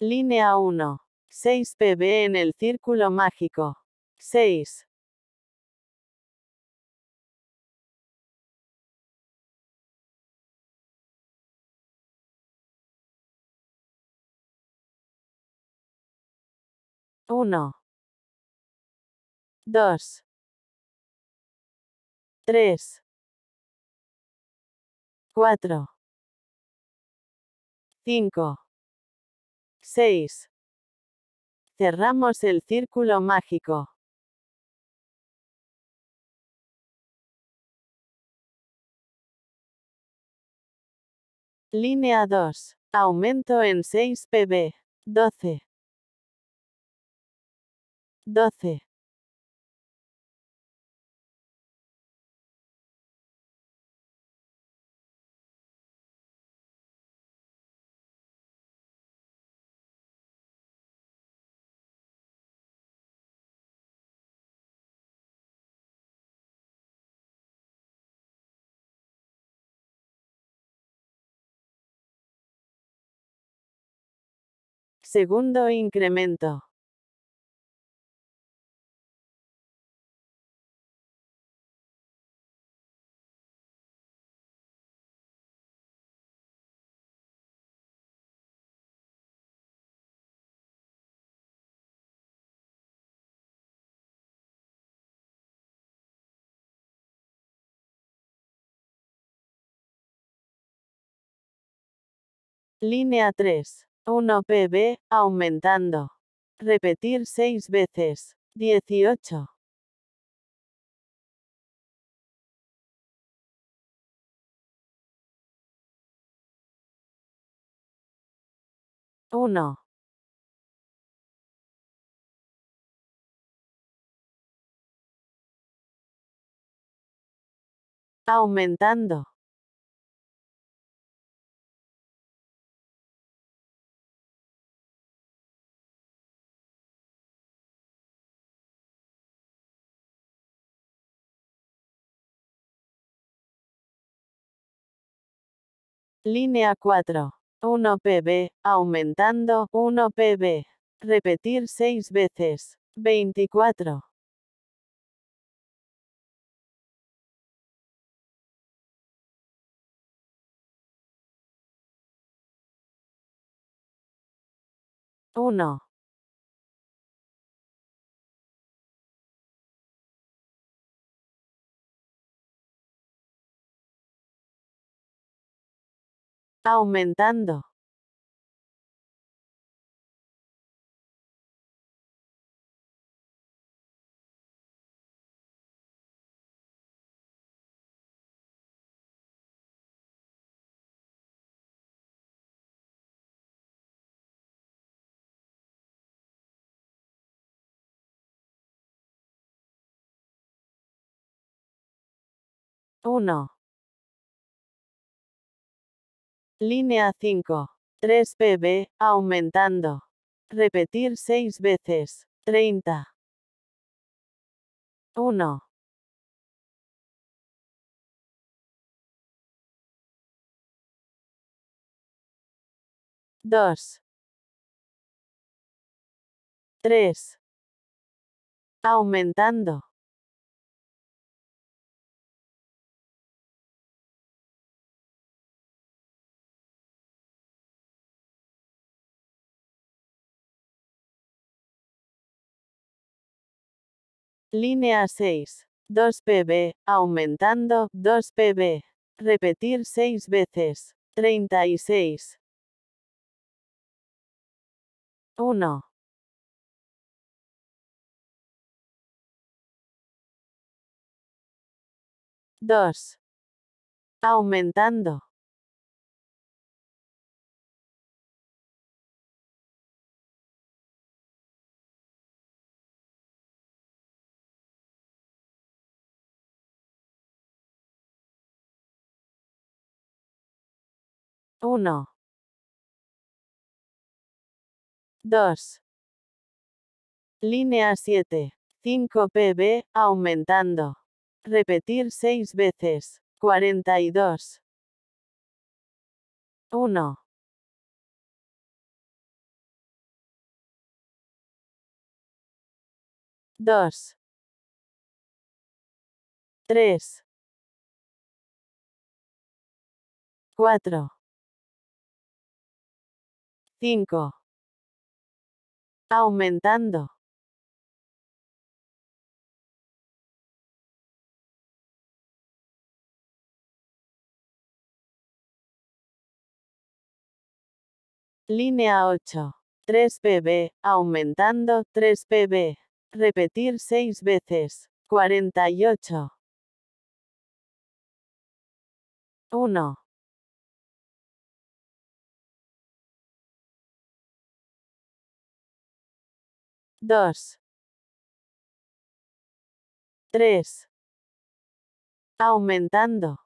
Línea 1. 6 pb en el círculo mágico. 6. Uno. Dos. Tres. Cuatro. Cinco. Seis. Cerramos el círculo mágico. Línea 2. Aumento en 6 pb. 12. 12. Segundo incremento. Línea 3. 1 pb, aumentando. Repetir 6 veces. 18. 1. Aumentando. Línea 4. 1 pb, aumentando, 1 pb. Repetir 6 veces. 24. Uno. Aumentando. Uno. Línea 5. 3 pb, aumentando. Repetir 6 veces. 30. 1. 2. 3. Aumentando. Línea 6. 2 pb, aumentando, 2 pb. Repetir 6 veces. 36. 1. 2. Aumentando. 1. 2. Línea 7. 5 pb, aumentando. Repetir 6 veces. 42. 1. 2. 3. 4. 5. Aumentando. Línea 8. 3 pb, aumentando 3 pb. Repetir 6 veces. 48. 1. 2. 3. Aumentando.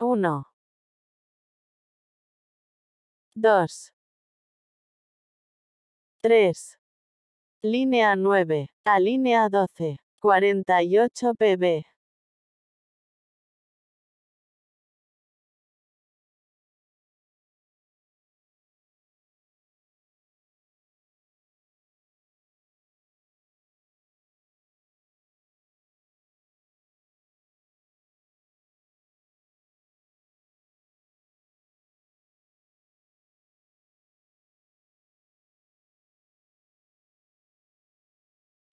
Uno. Dos. Tres. Línea 9, a línea 12, 48 pb.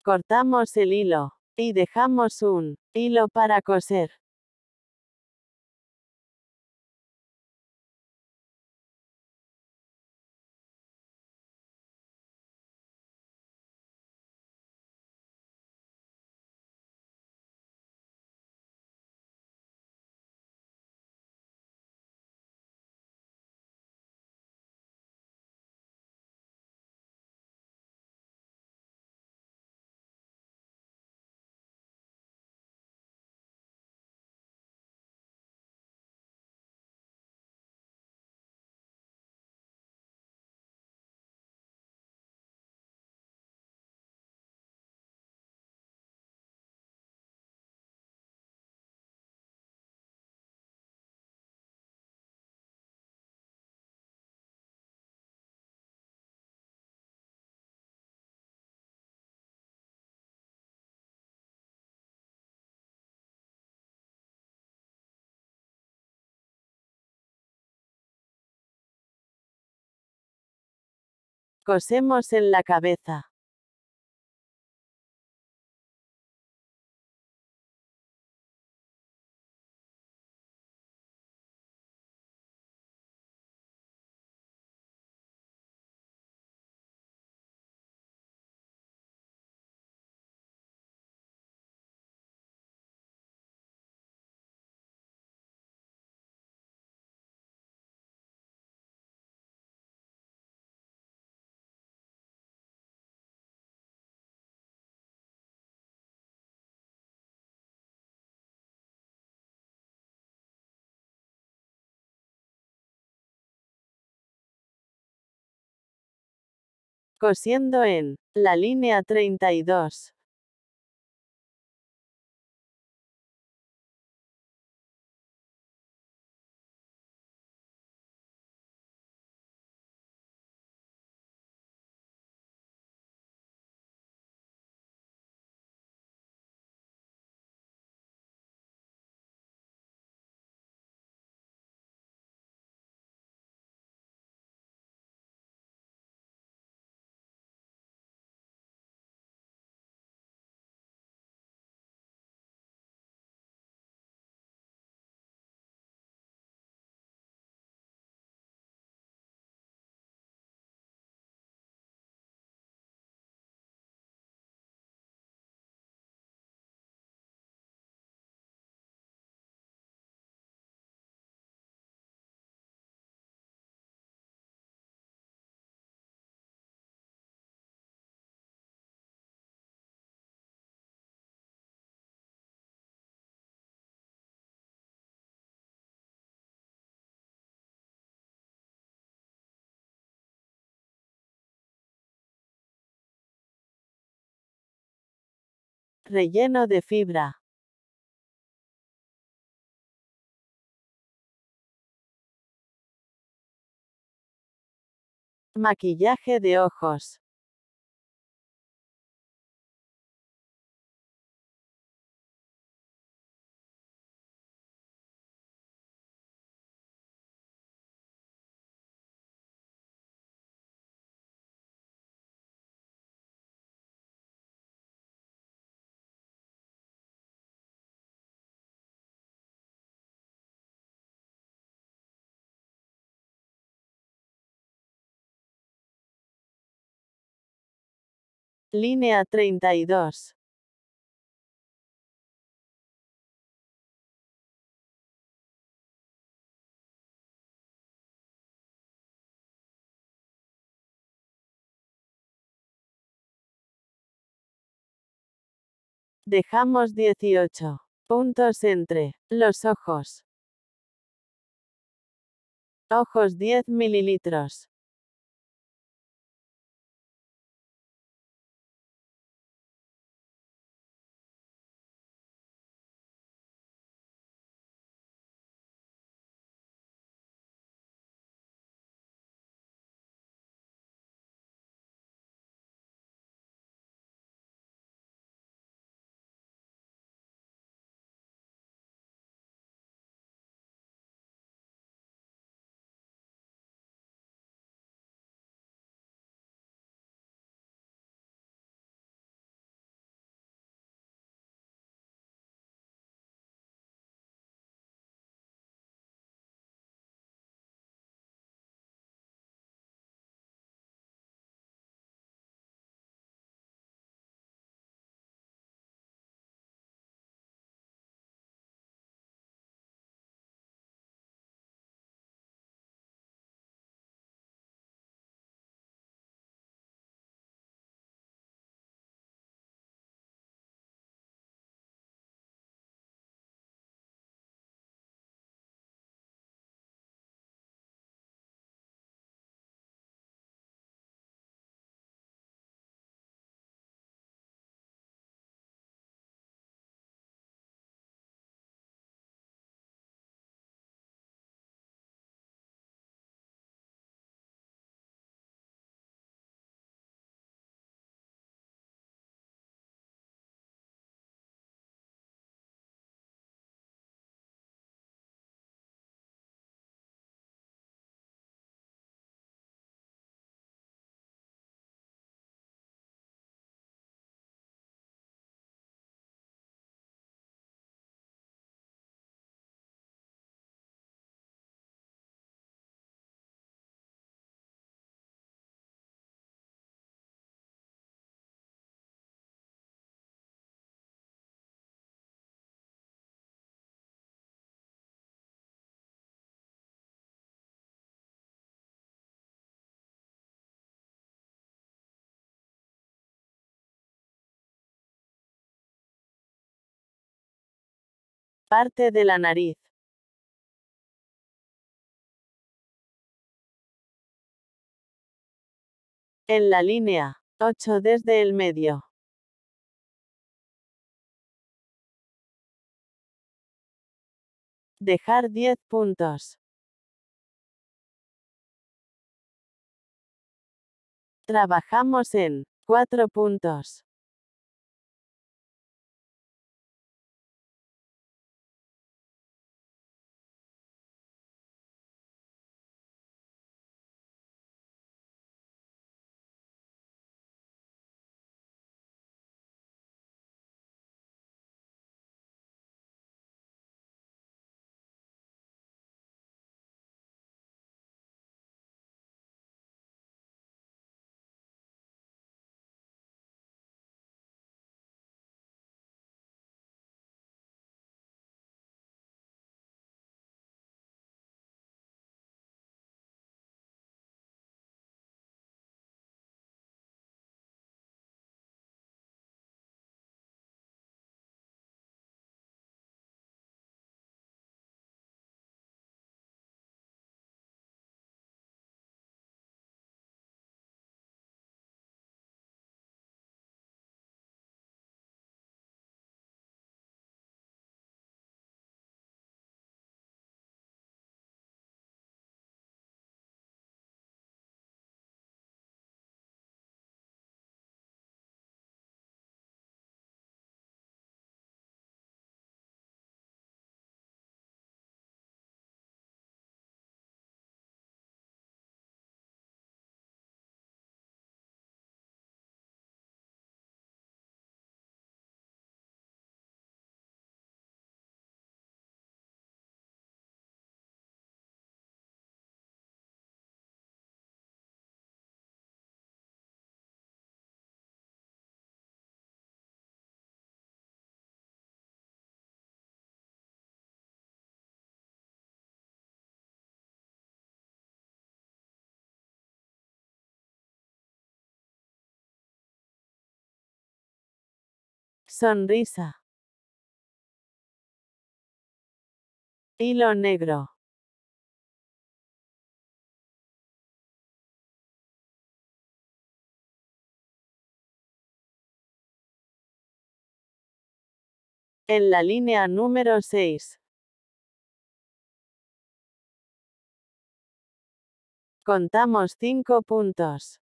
Cortamos el hilo. Y dejamos un hilo para coser. Cosemos en la cabeza. Cosiendo en la línea 32. Relleno de fibra. Maquillaje de ojos. Línea 32. Dejamos 18 puntos entre los ojos. Ojos 10 mililitros. Parte de la nariz. En la línea 8 desde el medio. Dejar 10 puntos. Trabajamos en 4 puntos. Sonrisa. Hilo negro. En la línea número 6. Contamos cinco puntos.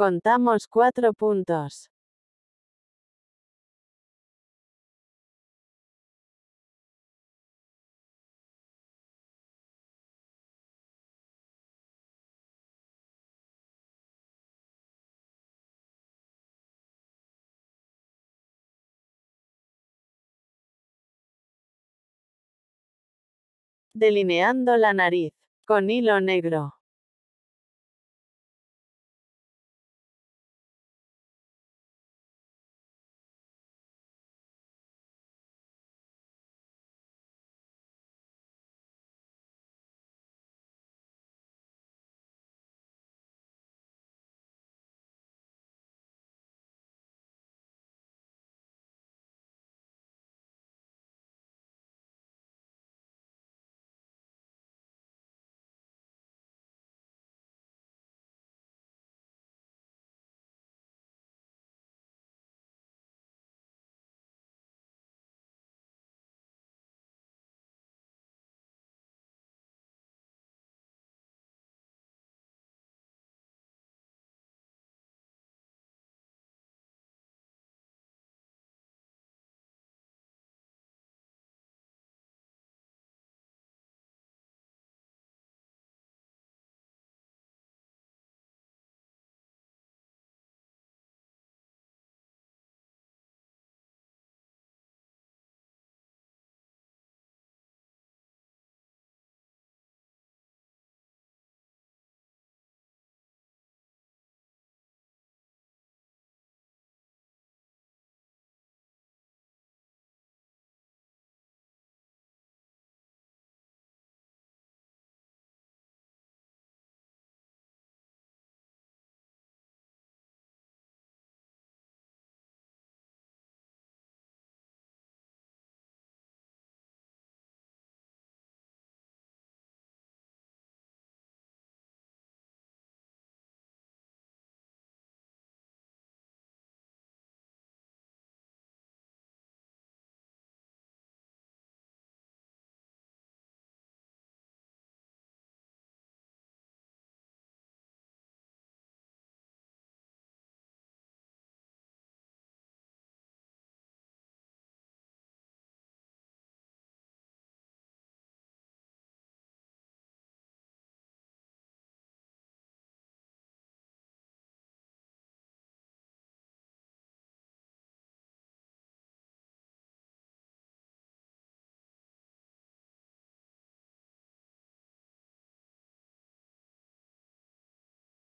Contamos cuatro puntos. Delineando la nariz. Con hilo negro.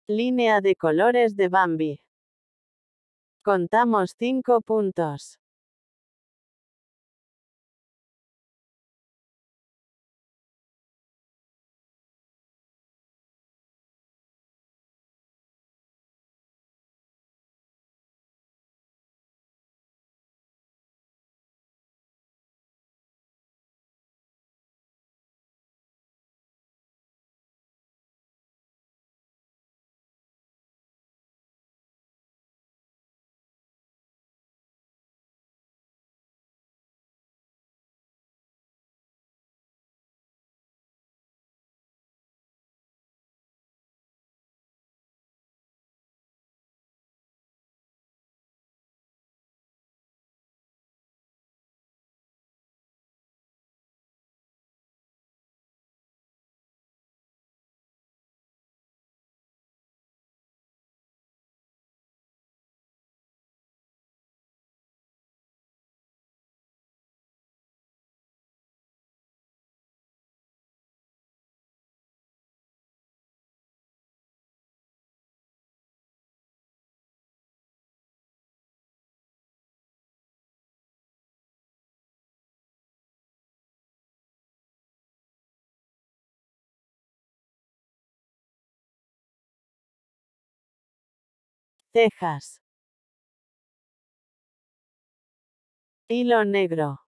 Línea de colores de Bambi. Contamos cinco puntos. Tejas. Hilo negro.